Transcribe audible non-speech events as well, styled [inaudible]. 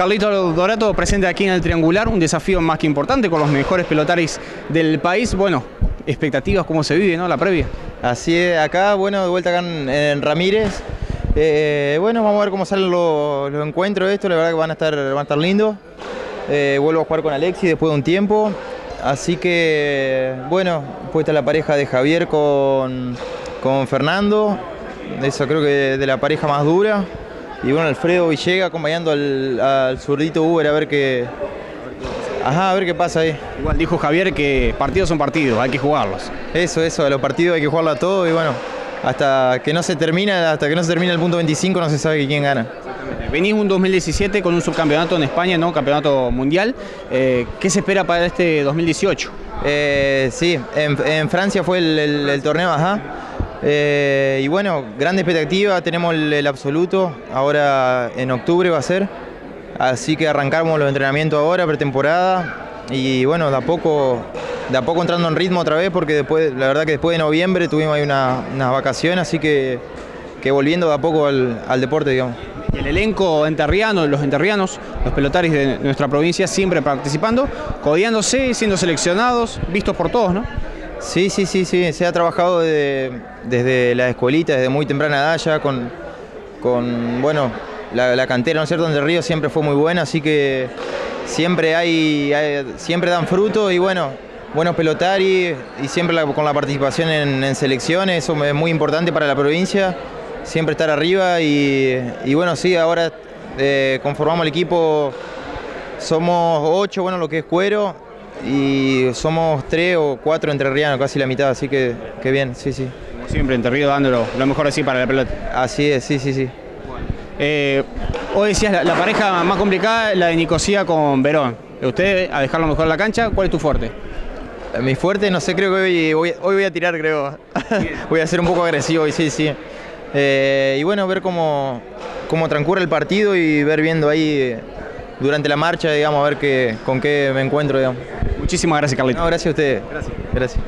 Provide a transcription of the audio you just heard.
Carlito Dorato presente aquí en el Triangular, un desafío más que importante con los mejores pelotaris del país. Bueno, expectativas, cómo se vive, ¿no? La previa. Así es, acá, bueno, de vuelta acá en, Ramírez. Eh, bueno, vamos a ver cómo salen los, encuentros esto, la verdad que van a estar, van a estar lindos. Eh, vuelvo a jugar con Alexis después de un tiempo. Así que, bueno, pues está la pareja de Javier con, con Fernando. Eso creo que de la pareja más dura. Y bueno, Alfredo Villega acompañando al, al zurdito Uber a ver qué. Ajá, a ver qué pasa ahí. Igual dijo Javier que partidos son partidos, hay que jugarlos. Eso, eso, a los partidos hay que jugarlo a todo y bueno, hasta que no se termina, hasta que no se termina el punto 25 no se sabe quién gana. Venís un 2017 con un subcampeonato en España, ¿no? Campeonato mundial. Eh, ¿Qué se espera para este 2018? Eh, sí, en, en Francia fue el, el- el torneo, ajá. Eh, y bueno, grande expectativa, tenemos el, absoluto, ahora en octubre va a ser. Así que arrancamos los entrenamientos ahora, pretemporada. Y bueno, de a poco, de a poco entrando en ritmo otra vez, porque después, la verdad que después de noviembre tuvimos ahí una- unas vacaciones, así que, que volviendo de a poco al, deporte, digamos. El elenco enterriano, los enterrianos, los pelotaris de nuestra provincia siempre participando, codeándose, siendo seleccionados, vistos por todos, ¿no? Sí, sí, sí, sí, se ha trabajado desde, la escuelita, desde muy temprana edad ya con, con bueno, la, cantera, ¿no es cierto?, Entre Ríos siempre fue muy buena, así que siempre hay, siempre dan fruto y bueno, buenos pelotari y siempre con la participación en, selecciones, eso es muy importante para la provincia, siempre estar arriba y, y bueno, sí, ahora eh, conformamos el equipo, somos ocho, bueno, lo que es cuero, y somos tres o cuatro entrerrianos, casi la mitad, así que, que bien, sí, sí. Como siempre, Enterrío dándolo lo mejor así para la pelota. Así es, sí, sí, sí. Eh, hoy decías, la, la pareja más complicada, la de Nicosia con Verón. Usted, a dejarlo mejor en la cancha, ¿cuál es tu fuerte? Mi fuerte, no sé, creo que hoy voy, hoy voy a tirar, creo. [laughs] voy a ser un poco agresivo hoy, sí, sí. Eh, y bueno, ver cómo, cómo transcurre el partido y ver viendo ahí eh, durante la marcha, digamos, a ver qué, con qué me encuentro, digamos. Muchísimas gracias, Carlito. No, gracias a ustedes. Gracias. Gracias.